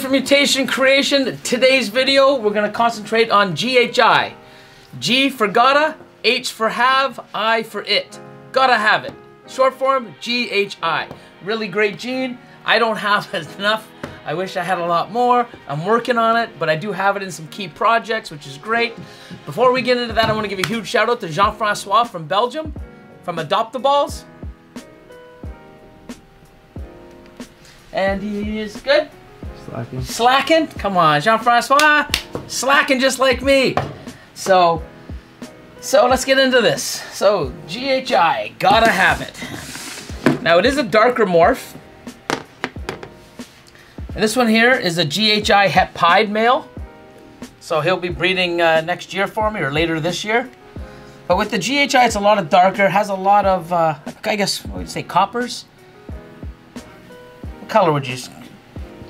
From Mutation Creation. Today's video, we're going to concentrate on GHI. G for gotta, H for have, I for it. Gotta have it. Short form, GHI. Really great gene. I don't have enough. I wish I had a lot more. I'm working on it, but I do have it in some key projects, which is great. Before we get into that, I want to give a huge shout out to Jean-Francois from Belgium, from Adopt the Balls. And he is good. Slacking. Slacking? Come on, Jean-Francois. Slacking just like me. So, so let's get into this. So, GHI, gotta have it. Now, it is a darker morph. And this one here is a GHI het pied male. So he'll be breeding uh, next year for me or later this year. But with the GHI, it's a lot of darker, has a lot of, uh, I guess, what would you say, coppers? What color would you,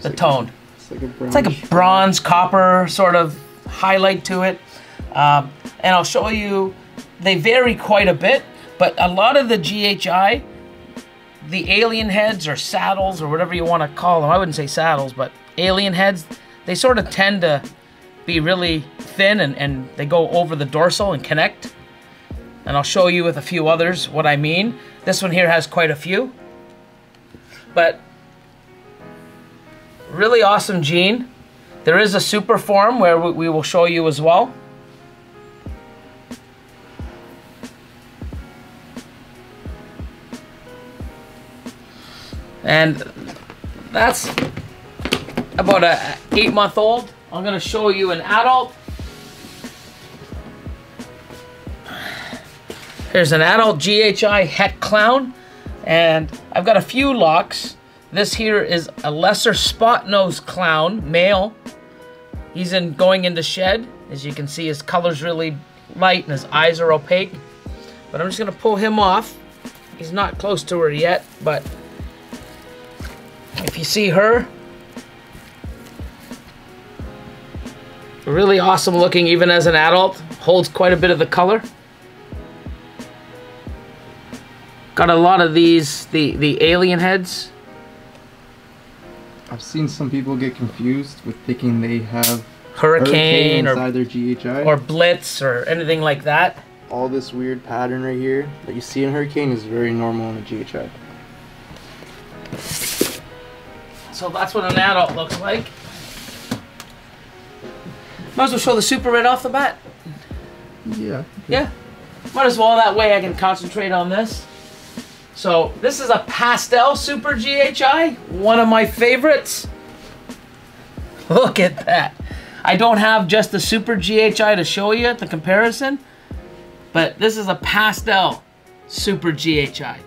the tone? It's like a brown. It's like a bronze copper sort of highlight to it. Um, and I'll show you, they vary quite a bit, but a lot of the GHI, the alien heads or saddles or whatever you want to call them, I wouldn't say saddles, but alien heads, they sort of tend to be really thin and, and they go over the dorsal and connect. And I'll show you with a few others what I mean. This one here has quite a few. But really awesome gene. There is a super form where we, will show you as well. And that's about a eight month old. I'm gonna show you an adult. Here's an adult GHI het clown. And I've got a few locks. This here is a lesser spot nose clown, male. He's in going into shed. As you can see, his color's really light and his eyes are opaque. But I'm just gonna pull him off. He's not close to her yet, but if you see her, really awesome looking even as an adult. Holds quite a bit of the color. Got a lot of these, the, the alien heads. I've seen some people get confused with thinking they have Hurricane, or, inside their GHI. or Blitz or anything like that. all this weird pattern right here that you see in Hurricane is very normal in a GHI. So that's what an adult looks like. Might as well show the super right off the bat. Yeah. Yeah. Might as well, that way I can concentrate on this. So this is a pastel super GHI, one of my favorites. Look at that. I don't have just the super GHI to show you the comparison, but this is a pastel super GHI.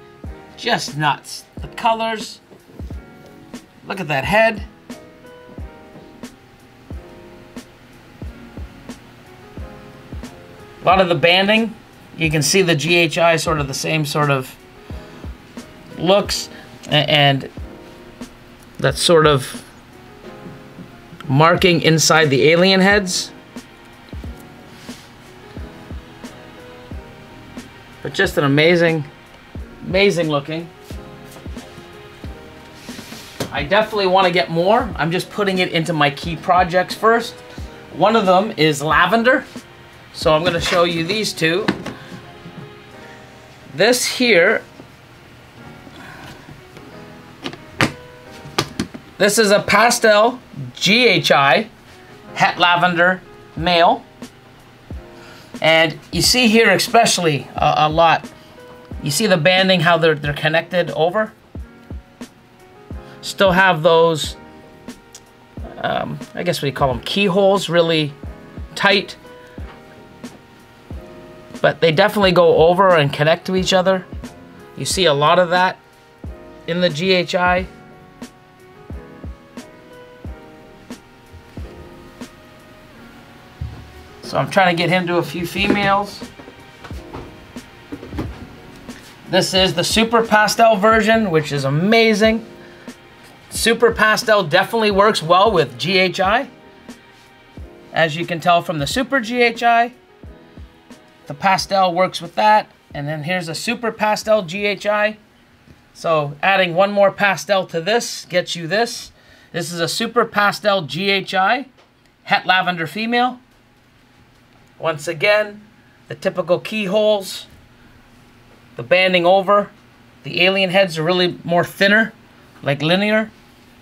Just nuts. The colors. Look at that head. A lot of the banding, you can see the GHI sort of the same sort of looks and that sort of marking inside the alien heads. But just an amazing, amazing looking. I definitely want to get more. I'm just putting it into my key projects first. One of them is lavender. So I'm going to show you these two. This here, this is a pastel GHI, het lavender male. And you see here especially a, a lot, you see the banding, how they're, they're connected over? Still have those, um, I guess you call them, keyholes, really tight but they definitely go over and connect to each other. You see a lot of that in the GHI. So I'm trying to get him to a few females. This is the Super Pastel version, which is amazing. Super Pastel definitely works well with GHI. As you can tell from the Super GHI, the pastel works with that. And then here's a super pastel GHI. So adding one more pastel to this gets you this. This is a Super Pastel GHI, Het Lavender female. Once again, the typical keyholes, the banding over. The alien heads are really more thinner, like linear,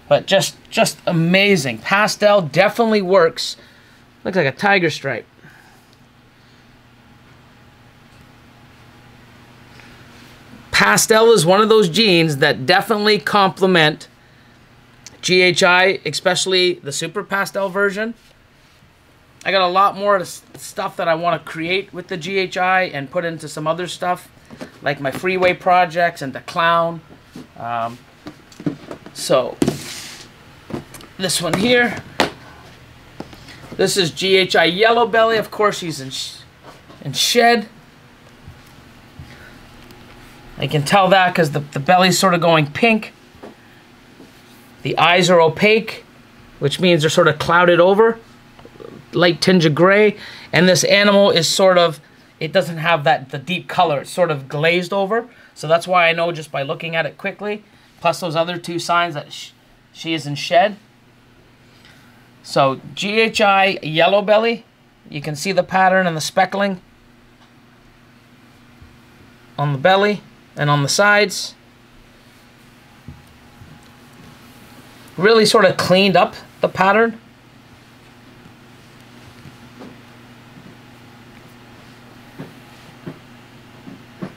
but just just amazing. Pastel definitely works. Looks like a tiger stripe. Pastel is one of those genes that definitely complement GHI, especially the Super Pastel version. I got a lot more stuff that I want to create with the GHI and put into some other stuff, like my freeway projects and the clown. Um, so, this one here. This is GHI Yellow Belly. Of course, he's in, sh in shed. I can tell that because the, the belly's sort of going pink. The eyes are opaque, which means they're sort of clouded over, light tinge of gray. And this animal is sort of, it doesn't have that the deep color. It's sort of glazed over. So that's why I know just by looking at it quickly. Plus those other two signs that sh she is in shed. So GHI yellow belly. You can see the pattern and the speckling on the belly and on the sides. Really sort of cleaned up the pattern.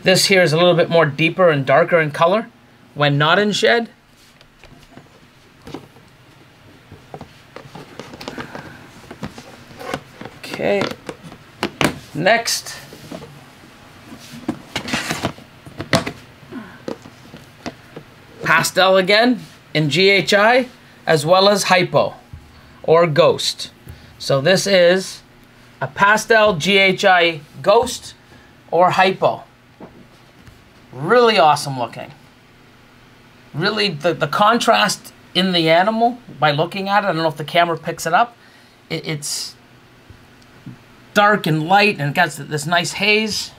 This here is a little bit more deeper and darker in color when not in shed. Okay. Next. Pastel again in GHI as well as Hypo or Ghost. So this is a Pastel GHI Ghost or Hypo. Really awesome looking. Really, the, the contrast in the animal, by looking at it, I don't know if the camera picks it up, it, it's dark and light and it got this nice haze.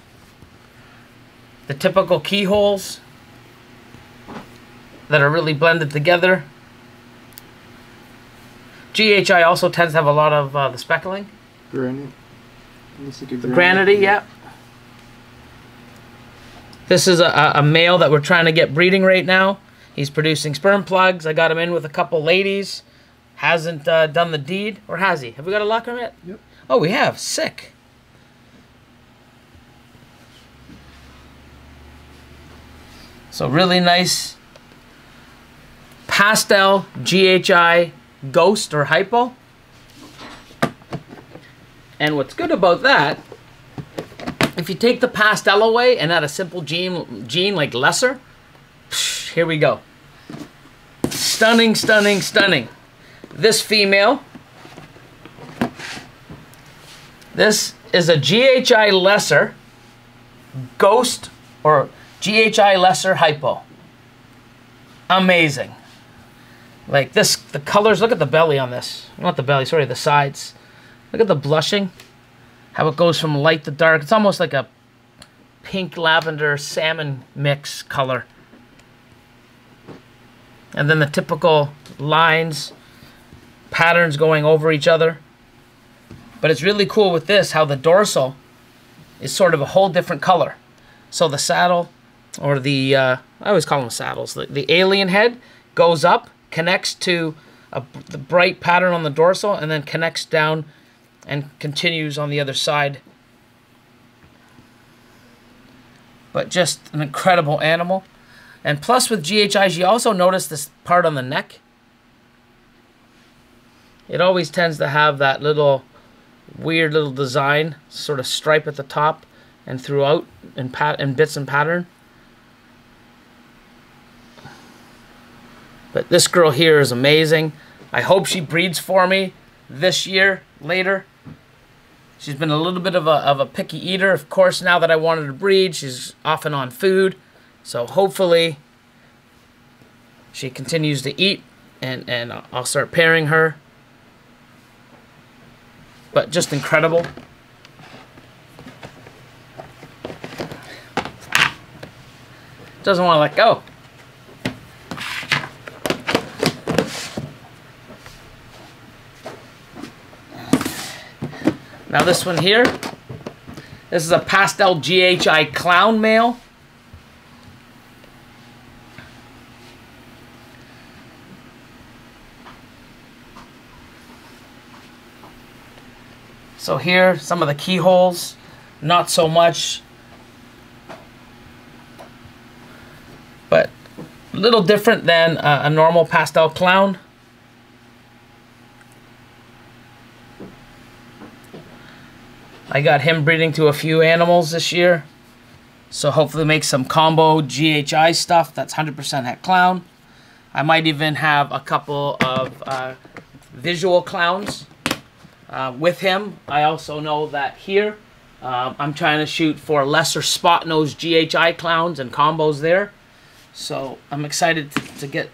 The typical keyholes that are really blended together. GHI also tends to have a lot of uh, the speckling. Granite. The granity, yeah. This is a, a male that we're trying to get breeding right now. He's producing sperm plugs. I got him in with a couple ladies. Hasn't uh, done the deed, or has he? Have we got a locker yet? Yep. Oh, we have. Sick. So really nice pastel GHI ghost or hypo. And what's good about that, if you take the pastel away and add a simple gene, gene like lesser, here we go. Stunning, stunning, stunning. This female, this is a GHI lesser ghost or GHI lesser hypo. Amazing. Like this, the colors, look at the belly on this. Not the belly, sorry, the sides. Look at the blushing. How it goes from light to dark. It's almost like a pink lavender salmon mix color. And then the typical lines, patterns going over each other. But it's really cool with this how the dorsal is sort of a whole different color. So the saddle, or the, uh, I always call them saddles, the, the alien head goes up connects to a, the bright pattern on the dorsal and then connects down and continues on the other side. But just an incredible animal. And plus with GHIs, you also notice this part on the neck. It always tends to have that little weird little design, sort of stripe at the top and throughout in, pat bits and pattern. But this girl here is amazing. I hope she breeds for me this year, later. She's been a little bit of a, of a picky eater. Of course, now that I wanted to breed, she's often on food. So hopefully she continues to eat and, and I'll start pairing her. But just incredible. Doesn't want to let go. Now this one here, this is a pastel GHI clown male. So here, some of the keyholes, not so much. But a little different than a, a normal pastel clown. I got him breeding to a few animals this year. So hopefully make some combo GHI stuff that's 100% het clown. I might even have a couple of uh, visual clowns uh, with him. I also know that here uh, I'm trying to shoot for lesser spot nose GHI clowns and combos there. So I'm excited to, to get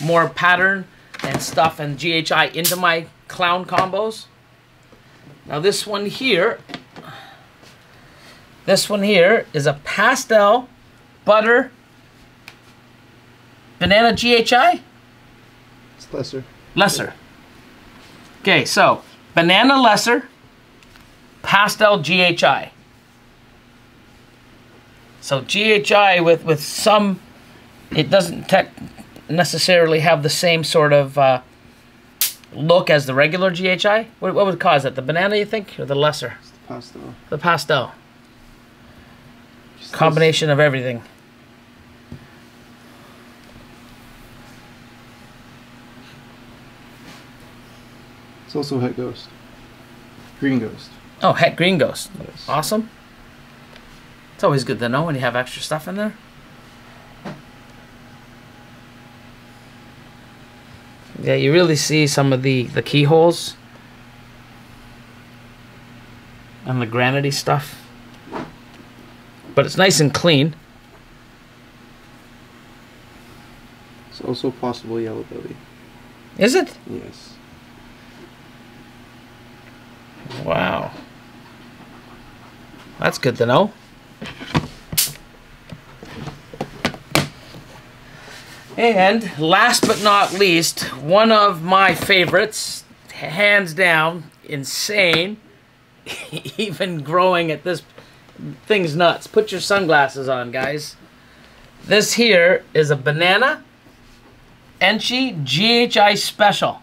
more pattern and stuff and GHI into my clown combos. Now this one here, this one here is a pastel butter banana GHI? It's lesser. Lesser. Okay, so banana lesser, pastel GHI. So GHI with, with some, it doesn't tech necessarily have the same sort of uh, look as the regular GHI. What, what would cause it? The banana, you think, or the lesser? It's the pastel. The pastel. Combination of everything. It's also Het Ghost. Green Ghost. Oh, heck, green ghost. Yes. Awesome. It's always good to know when you have extra stuff in there. Yeah, you really see some of the, the keyholes and the granity stuff. But it's nice and clean. It's also possible yellow belly. Is it? Yes. Wow. That's good to know. And last but not least, one of my favorites, hands down, insane, even growing at this thing's nuts. Put your sunglasses on, guys. This here is a banana Enchi GHI Special.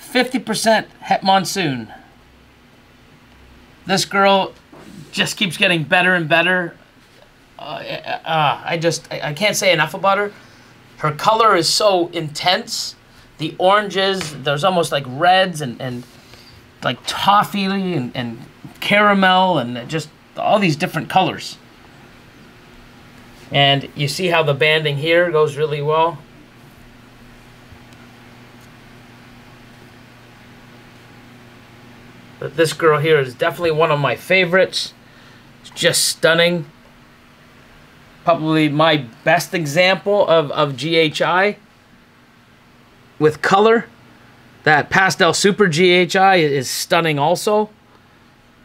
50% Het Monsoon. This girl just keeps getting better and better. Uh, uh, I just, I, I can't say enough about her. Her color is so intense. The oranges, there's almost like reds and, and like toffee and, and caramel and just all these different colors. And you see how the banding here goes really well. But this girl here is definitely one of my favorites. It's just stunning. Probably my best example of, of GHI with color. That Pastel Super GHI is stunning also.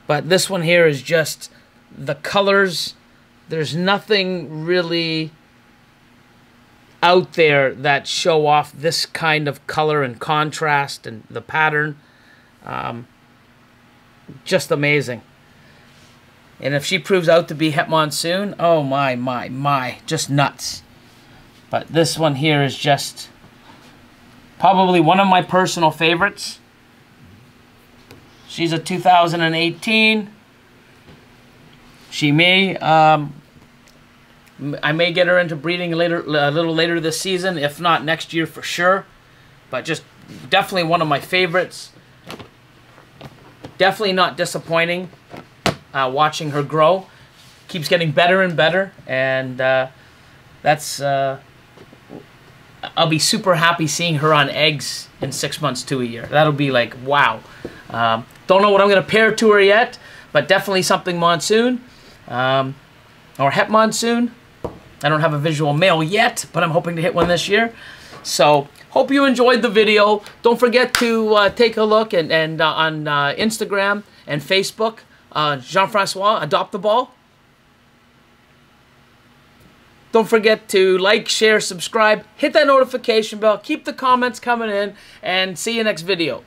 But this one here is just the colors. There's nothing really out there that show off this kind of color and contrast and the pattern. Um, just amazing. And if she proves out to be Het Monsoon, oh my, my, my, just nuts. But this one here is just probably one of my personal favorites. She's a 2018. She may, um, I may get her into breeding later, a little later this season, if not next year for sure. But just definitely one of my favorites definitely not disappointing uh, watching her grow. Keeps getting better and better, and uh, that's. Uh, I'll be super happy seeing her on eggs in six months to a year. That'll be like wow. Um, don't know what I'm gonna pair to her yet, but definitely something monsoon um, or het monsoon. I don't have a visual male yet, but I'm hoping to hit one this year. So hope you enjoyed the video. Don't forget to uh, take a look and, and uh, on uh, Instagram and Facebook, uh, Jean-Francois, Adopt the Ball. Don't forget to like, share, subscribe, hit that notification bell, keep the comments coming in, and see you next video.